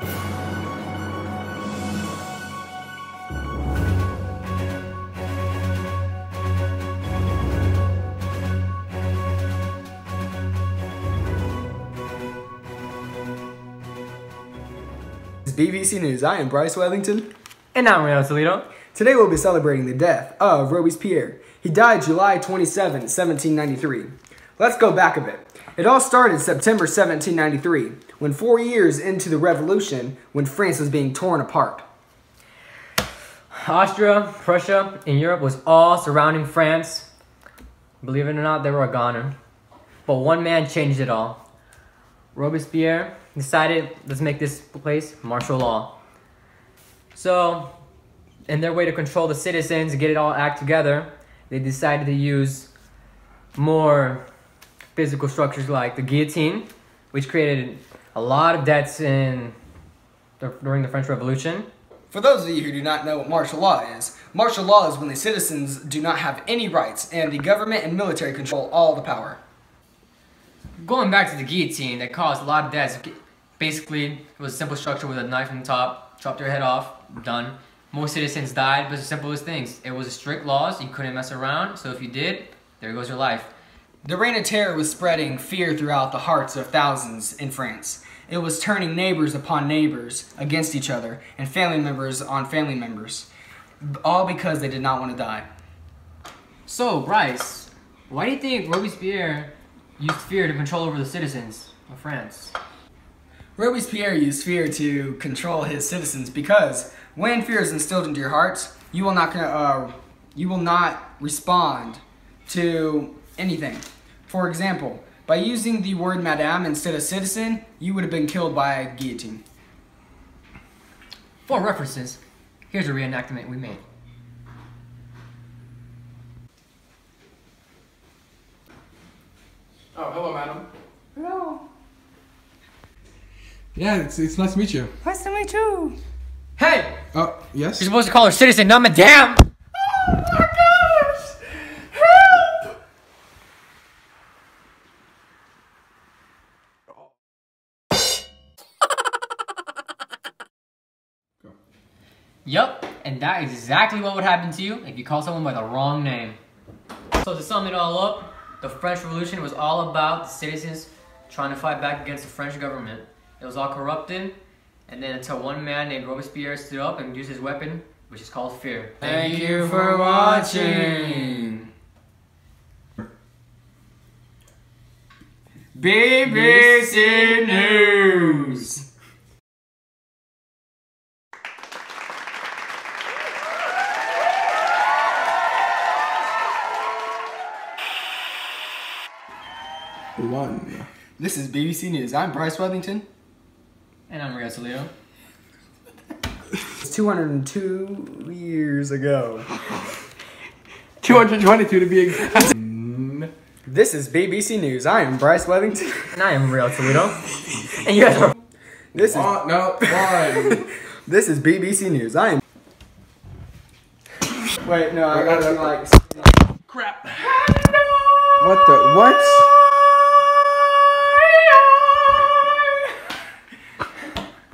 This is BBC News. I am Bryce Wellington. And I'm Rio Toledo. Today we'll be celebrating the death of Robespierre. He died July 27, 1793. Let's go back a bit. It all started September 1793, when four years into the revolution, when France was being torn apart. Austria, Prussia, and Europe was all surrounding France. Believe it or not, they were a goner. But one man changed it all. Robespierre decided, let's make this place martial law. So, in their way to control the citizens, get it all act together, they decided to use more physical structures like the guillotine, which created a lot of deaths in the, during the French Revolution. For those of you who do not know what martial law is, martial law is when the citizens do not have any rights and the government and military control all the power. Going back to the guillotine, that caused a lot of deaths. Basically, it was a simple structure with a knife on top, chopped their head off, done. Most citizens died, but it's the simplest things. It was strict laws, you couldn't mess around, so if you did, there goes your life. The reign of terror was spreading fear throughout the hearts of thousands in France. It was turning neighbors upon neighbors against each other and family members on family members, all because they did not want to die. So, Bryce, why do you think Robespierre used fear to control over the citizens of France? Robespierre used fear to control his citizens because when fear is instilled into your hearts, you will not uh, you will not respond to anything. For example, by using the word madame instead of citizen, you would have been killed by a guillotine. For references, here's a reenactment we made. Oh, hello, madam. Hello. Yeah, it's, it's nice to meet you. Nice to meet you. Hey! Oh, yes? You're supposed to call her citizen, not madame! Yup, and that is exactly what would happen to you if you call someone by the wrong name. So to sum it all up, the French Revolution was all about the citizens trying to fight back against the French government. It was all corrupted, and then until one man named Robespierre stood up and used his weapon, which is called fear. Thank you for watching. BBC News. One. This is BBC News. I'm Bryce Wellington. And I'm Rio Toledo. It's 202 years ago. 222 to be exact. This is BBC News. I am Bryce Wellington. And I am Rio Toledo. and you guys are This is One, no, one. this is BBC News. I am. Wait, no, I gotta be like. Crap. What the, what?